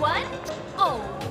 One, oh.